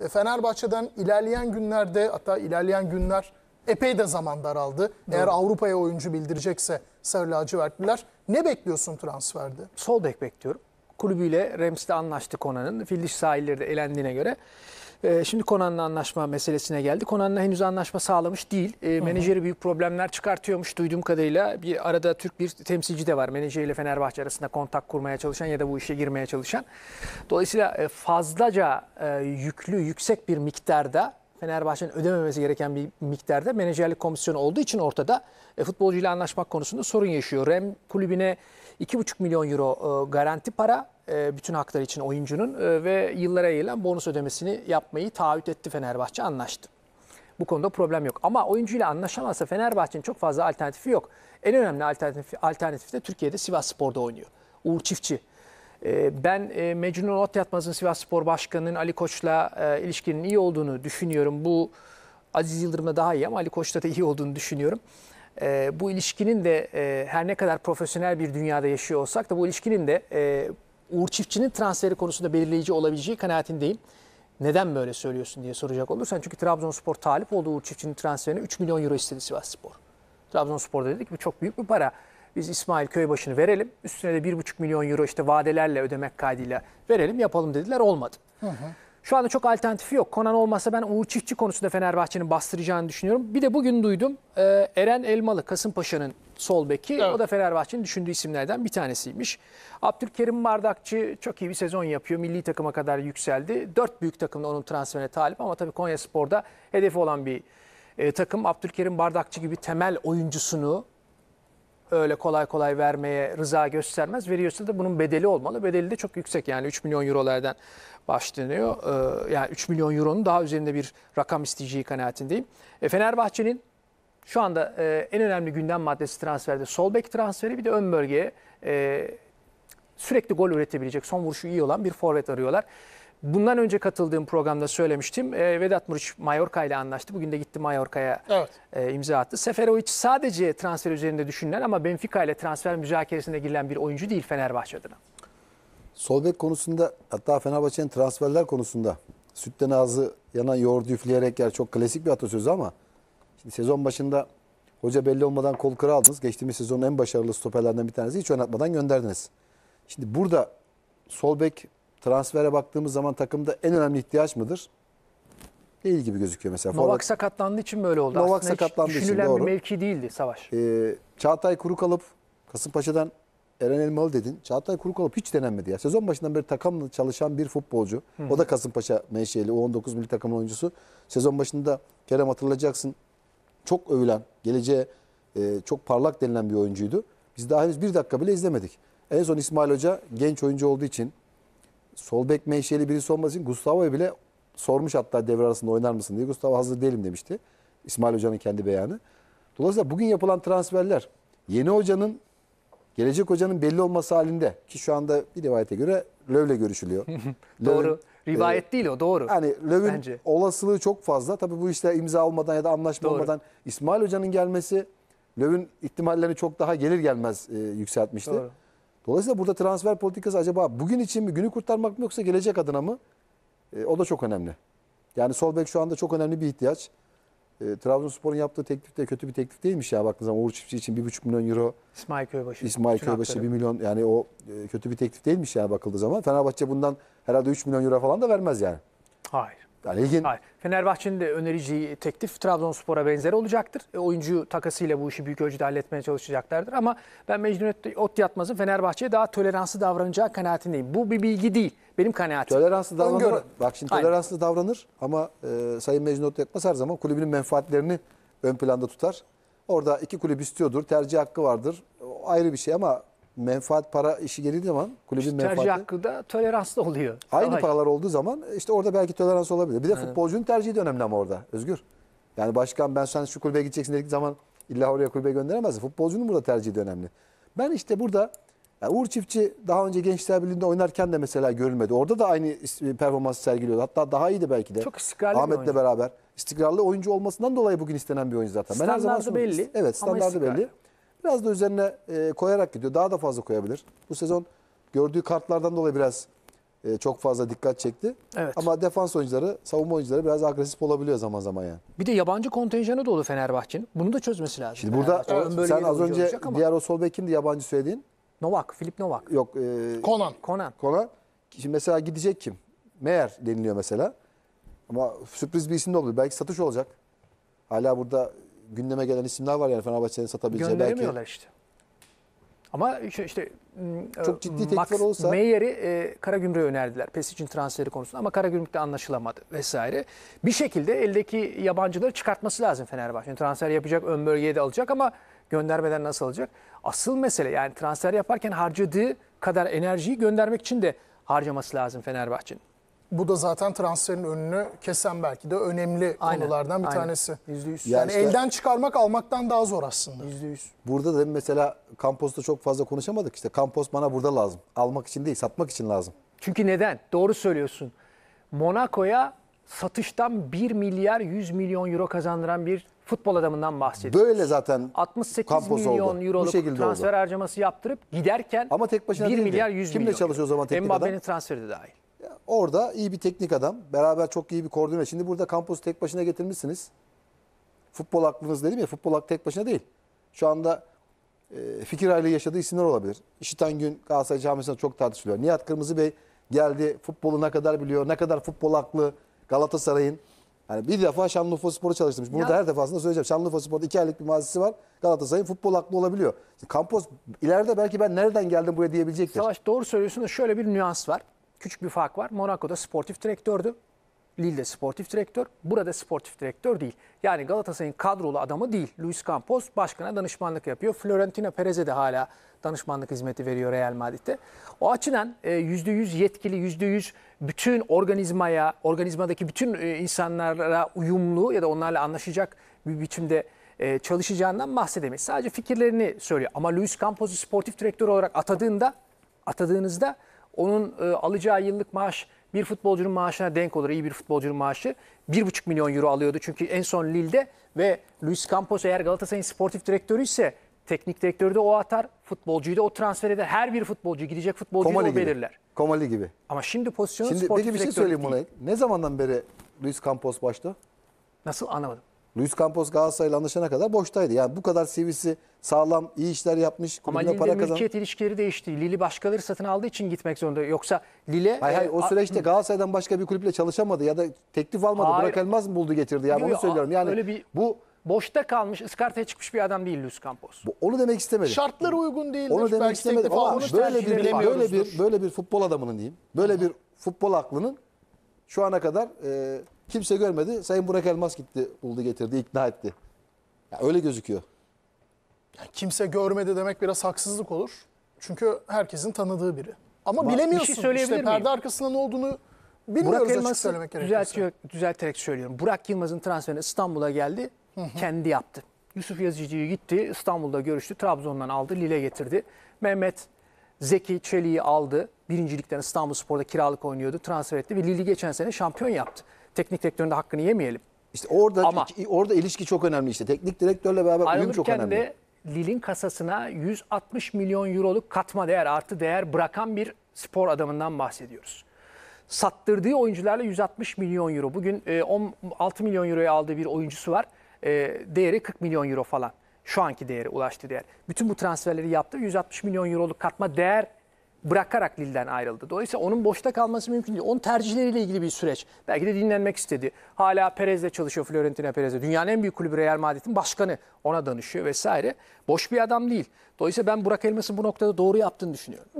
E, Fenerbahçe'den ilerleyen günlerde hatta ilerleyen günler epey de zaman daraldı. Eğer Avrupa'ya oyuncu bildirecekse Sarı lacivertliler ne bekliyorsun transferde? sol bek bekliyorum. Kulübüyle Rems'te anlaştı Konan'ın. Fildiş sahilleri de elendiğine göre. Ee, şimdi Konan'la anlaşma meselesine geldi. Konan'la henüz anlaşma sağlamış değil. Ee, menajeri büyük problemler çıkartıyormuş duyduğum kadarıyla. Bir arada Türk bir temsilci de var. Menajeriyle Fenerbahçe arasında kontak kurmaya çalışan ya da bu işe girmeye çalışan. Dolayısıyla e, fazlaca e, yüklü, yüksek bir miktarda Fenerbahçe'nin ödememesi gereken bir miktarda menajerlik komisyonu olduğu için ortada e, futbolcuyla anlaşmak konusunda sorun yaşıyor. Rem kulübüne 2,5 milyon euro e, garanti para e, bütün haklar için oyuncunun e, ve yıllara yayılan bonus ödemesini yapmayı taahhüt etti Fenerbahçe anlaştı. Bu konuda problem yok. Ama oyuncuyla anlaşamazsa Fenerbahçe'nin çok fazla alternatifi yok. En önemli alternatif, alternatif de Türkiye'de Sivas Spor'da oynuyor. Uğur Çiftçi. Ee, Ben e, Mecnun Ot Yatmaz'ın Sivas Spor Başkanı'nın Ali Koç'la e, ilişkinin iyi olduğunu düşünüyorum. Bu Aziz Yıldırım'da daha iyi ama Ali Koç'ta da iyi olduğunu düşünüyorum. Ee, Bu ilişkinin de e, her ne kadar profesyonel bir dünyada yaşıyor olsak da bu ilişkinin de Uğur Çiftçi'nin transferi konusunda belirleyici olabileceği kanaatindeyim. Neden böyle söylüyorsun diye soracak olursan. Çünkü Trabzonspor talip olduğu Uğur Çiftçi'nin transferine 3 milyon euro istedi Sivas Spor. Trabzonspor da dedi ki bu çok büyük bir para. Biz İsmail Köybaşı'nı verelim. Üstüne de 1,5 milyon euro işte vadelerle ödemek kaydıyla verelim yapalım dediler. Olmadı. Şu anda çok alternatifi yok. Konan olmasa ben Uğur Çiftçi konusunda Fenerbahçe'nin bastıracağını düşünüyorum. Bir de bugün duydum e, Eren Elmalı Kasımpaşa'nın sol beki. Evet. O da Fenerbahçe'nin düşündüğü isimlerden bir tanesiymiş. Abdülkerim Bardakçı çok iyi bir sezon yapıyor. Milli takıma kadar yükseldi. Dört büyük takım da onun transferine talip ama tabii Konya Spor'da hedefi olan bir e, takım. Abdülkerim Bardakçı gibi temel oyuncusunu öyle kolay kolay vermeye rıza göstermez. Veriyorsa da bunun bedeli olmalı. Bedeli de çok yüksek yani 3 milyon eurolardan başlanıyor. Ee, yani 3 milyon euronun daha üzerinde bir rakam isteyeceği kanaatindeyim. E, Fenerbahçe'nin şu anda e, en önemli gündem maddesi transferde sol bek transferi bir de ön bölgeye e, sürekli gol üretebilecek, son vuruşu iyi olan bir forvet arıyorlar. Bundan önce katıldığım programda söylemiştim. E, Vedat Muriç Mallorca ile anlaştı. Bugün de gitti Mallorca'ya Evet. e, imza attı. Seferovic sadece transfer üzerinde düşünülen ama Benfica ile transfer müzakeresine girilen bir oyuncu değil Fenerbahçe adına. Sol bek konusunda hatta Fenerbahçe'nin transferler konusunda sütten ağzı yanan yoğurdu üfleyerek yer çok klasik bir atasözü ama şimdi sezon başında hoca belli olmadan kol kıra aldınız. Geçtiğimiz sezonun en başarılı stoperlerden bir tanesi hiç oynatmadan gönderdiniz. Şimdi burada sol bek transfere baktığımız zaman takımda en önemli ihtiyaç mıdır? Değil gibi gözüküyor mesela. Novak Forvet- sakatlandığı için böyle oldu. Novak Aslında sakatlandığı için, düşünülen doğru. bir mevki değildi Savaş. Ee, Çağatay Kurukalıp Kasımpaşa'dan Eren Elmalı dedin. Çağatay Kurukalıp hiç denenmedi ya. Sezon başından beri takımla çalışan bir futbolcu. O da Kasımpaşa menşeli. U19 milli takımın oyuncusu. Sezon başında Kerem hatırlayacaksın. Çok övülen, geleceğe e, çok parlak denilen bir oyuncuydu. Biz daha henüz bir dakika bile izlemedik. En son İsmail Hoca genç oyuncu olduğu için sol bek menşeli birisi olması için Gustavo'ya bile sormuş hatta devre arasında oynar mısın diye. Gustavo hazır değilim demişti. İsmail Hoca'nın kendi beyanı. Dolayısıyla bugün yapılan transferler yeni hocanın gelecek hocanın belli olması halinde ki şu anda bir rivayete göre Löv'le görüşülüyor. Doğru. Rivayet e, değil o doğru. Hani Löw'ün Bence. olasılığı çok fazla. Tabii bu işte imza olmadan ya da anlaşma Doğru. olmadan İsmail Hoca'nın gelmesi Löw'ün ihtimallerini çok daha gelir gelmez e, yükseltmişti. Doğru. Dolayısıyla burada transfer politikası acaba bugün için mi, günü kurtarmak mı yoksa gelecek adına mı? E, o da çok önemli. Yani sol bek şu anda çok önemli bir ihtiyaç. E, Trabzonspor'un yaptığı teklif de kötü bir teklif değilmiş ya baktığınız zaman Uğur Çiftçi için 1,5 milyon euro, İsmail Köybaşı. İsmail Bütün Köybaşı hakları. 1 milyon yani o e, kötü bir teklif değilmiş yani bakıldığı zaman. Fenerbahçe bundan herhalde 3 milyon euro falan da vermez yani. Hayır. Ligin Hayır. Fenerbahçe'nin de önereceği teklif Trabzonspor'a benzer olacaktır. E, oyuncu takasıyla bu işi büyük ölçüde halletmeye çalışacaklardır. Ama ben Mecnun Ot Yatmaz'ın Fenerbahçe'ye daha toleranslı davranacağı kanaatindeyim. Bu bir bilgi değil. Benim kanaatim. Toleranslı davranır. Öngörü. Bak şimdi Aynen. toleranslı davranır ama e, Sayın Mecnun Yatmaz her zaman kulübünün menfaatlerini ön planda tutar. Orada iki kulüp istiyordur. Tercih hakkı vardır. O ayrı bir şey ama menfaat para işi geldiği zaman kulübün menfaati Tercih hakkı da toleranslı oluyor. aynı Savaş. paralar olduğu zaman işte orada belki tolerans olabilir. Bir de futbolcunun tercihi de önemli ama orada Özgür. Yani başkan ben sen şu kulübe gideceksin dediği zaman illa oraya kulübe gönderemez. Futbolcunun burada tercihi de önemli. Ben işte burada yani Uğur Çiftçi daha önce Gençler Birliği'nde oynarken de mesela görülmedi. Orada da aynı is- performans sergiliyordu. Hatta daha iyiydi belki de. Çok istikrarlı Ahmet'le beraber. İstikrarlı oyuncu olmasından dolayı bugün istenen bir oyuncu zaten. Ben her zaman belli Evet istikrarlı. belli. Biraz da üzerine e, koyarak gidiyor. Daha da fazla koyabilir. Bu sezon gördüğü kartlardan dolayı biraz e, çok fazla dikkat çekti. Evet. Ama defans oyuncuları, savunma oyuncuları biraz agresif olabiliyor zaman zaman yani. Bir de yabancı kontenjanı dolu Fenerbahçe'nin. Bunu da çözmesi lazım. Şimdi burada o- sen az önce ama diğer o sol bek kimdi yabancı söylediğin? Novak, Filip Novak, Yok. E, Konan. Konan. Kona. Şimdi mesela gidecek kim? Meyer deniliyor mesela. Ama sürpriz bir isim de olabilir. Belki satış olacak. Hala burada gündeme gelen isimler var yani Fenerbahçe'nin satabileceği belki. İşte. Ama işte, işte m, Çok ciddi teklifler Max olursa- Meyer'i e, Karagümrük'e önerdiler. Pesic'in transferi konusunda ama Karagümrük'te anlaşılamadı vesaire. Bir şekilde eldeki yabancıları çıkartması lazım Fenerbahçe'nin. Transfer yapacak, ön bölgeye de alacak ama göndermeden nasıl alacak? Asıl mesele yani transfer yaparken harcadığı kadar enerjiyi göndermek için de harcaması lazım Fenerbahçe'nin. Bu da zaten transferin önünü kesen belki de önemli Aynen, konulardan bir aynen. tanesi. Yüzde yüz. Ya Yani işte- elden çıkarmak almaktan daha zor aslında. Yüzde yüz. Burada da mesela Campos'ta çok fazla konuşamadık. İşte Campos bana burada lazım. Almak için değil, satmak için lazım. Çünkü neden? Doğru söylüyorsun. Monaco'ya satıştan 1 milyar 100 milyon euro kazandıran bir futbol adamından bahsediyoruz. Böyle zaten 68 Campos milyon oldu. euroluk şekilde transfer oldu. harcaması yaptırıp giderken Ama tek başına 1 değildi. milyar 100 Kimle milyon. çalışıyor o zaman teknik Mbappe'nin adam? transferi de dahil. Orada iyi bir teknik adam. Beraber çok iyi bir koordine. Şimdi burada Campos'u tek başına getirmişsiniz. Futbol aklınız dedim ya futbol aklı tek başına değil. Şu anda e, fikir aile yaşadığı isimler olabilir. İşiten gün Galatasaray camisinde çok tartışılıyor. Nihat Kırmızı Bey geldi futbolu ne kadar biliyor, ne kadar futbol aklı Galatasaray'ın. Yani bir defa Şanlıurfa Spor'u çalıştırmış. Bunu Ya- her defasında söyleyeceğim. Şanlıurfa Spor'da iki aylık bir mazisi var. Galatasaray'ın futbol aklı olabiliyor. Campos ileride belki ben nereden geldim buraya diyebilecektir. Savaş doğru söylüyorsun da şöyle bir nüans var. Küçük bir fark var. Monaco'da sportif direktördü. Lille'de sportif direktör. Burada sportif direktör değil. Yani Galatasaray'ın kadrolu adamı değil. Luis Campos başkana danışmanlık yapıyor. Florentino Perez'e de hala danışmanlık hizmeti veriyor Real Madrid'de. O açıdan e, %100 yetkili, %100 bütün organizmaya, organizmadaki bütün e, insanlara uyumlu ya da onlarla anlaşacak bir biçimde e, çalışacağından bahsedemeyiz. Sadece fikirlerini söylüyor. Ama Luis Campos'u sportif direktör olarak atadığında, atadığınızda onun e, alacağı yıllık maaş bir futbolcunun maaşına denk olur. İyi bir futbolcunun maaşı 1,5 milyon euro alıyordu. Çünkü en son Lille'de ve Luis Campos eğer Galatasaray'ın sportif direktörü ise teknik direktörü de o atar, futbolcuyu da o transfer eder. Her bir futbolcu gidecek futbolcuyu Komali o gibi. belirler. Komali gibi. Ama şimdi pozisyonu Şimdi sportif peki bir şey söyleyeyim buna. Ne zamandan beri Luis Campos başta? Nasıl anlamadım. Luis Campos Galatasaray'la anlaşana kadar boştaydı. Yani bu kadar CV'si sağlam, iyi işler yapmış, Ama kulübüne Lille'de para kazan. mülkiyet ilişkileri değişti. Lille başkaları satın aldığı için gitmek zorunda. Yoksa Lille... Hayır hayır e, o a- süreçte Galatasaray'dan başka bir kulüple çalışamadı ya da teklif almadı. Hayır. Burak Elmaz mı buldu getirdi yani Yok, onu söylüyorum. Yani öyle bir- bu, boşta kalmış, ıskartaya çıkmış bir adam değil Luis Campos. bu- onu demek istemedim. Şartlara uygun değildir. Onu demek Belki istemedim teklif ama almış, böyle bir böyle bilemiyoruzdur. bir böyle bir futbol adamının diyeyim. Böyle bir futbol aklının şu ana kadar e, kimse görmedi. Sayın Burak Elmas gitti, buldu getirdi, ikna etti. Ya öyle gözüküyor. Kimse görmedi demek biraz haksızlık olur. Çünkü herkesin tanıdığı biri. Ama Bir bilemiyorsun. şey söyleyebilir işte miyim? perde arkasında ne olduğunu bilmiyoruz Burak açık Elmas'ı söylemek gerekirse. düzeltiyor, düzelterek söylüyorum. Burak Yılmaz'ın transferini İstanbul'a geldi, kendi yaptı. Yusuf Yazıcı'yı gitti, İstanbul'da görüştü, Trabzon'dan aldı, Lille getirdi. Mehmet Zeki Çelik'i aldı, birincilikten İstanbul Spor'da kiralık oynuyordu, transfer etti ve Lille'i geçen sene şampiyon yaptı. Teknik direktörün de hakkını yemeyelim. İşte orada Ama- orada ilişki çok önemli işte. Teknik direktörle beraber uyum çok önemli. de Lille'in kasasına 160 milyon euroluk katma değer, artı değer bırakan bir spor adamından bahsediyoruz. Sattırdığı oyuncularla 160 milyon euro. Bugün e, 16 milyon euroya aldığı bir oyuncusu var. E, Değeri 40 milyon euro falan. Şu anki değeri ulaştı değer. Bütün bu transferleri yaptı. 160 milyon euroluk katma değer bırakarak Lille'den ayrıldı. Dolayısıyla onun boşta kalması mümkün değil. Onun tercihleriyle ilgili bir süreç. Belki de dinlenmek istedi. Hala Perez'le çalışıyor Florentino Perez'le. Dünyanın en büyük kulübü Real Madrid'in başkanı ona danışıyor vesaire. Boş bir adam değil. Dolayısıyla ben Burak Elmas'ın bu noktada doğru yaptığını düşünüyorum.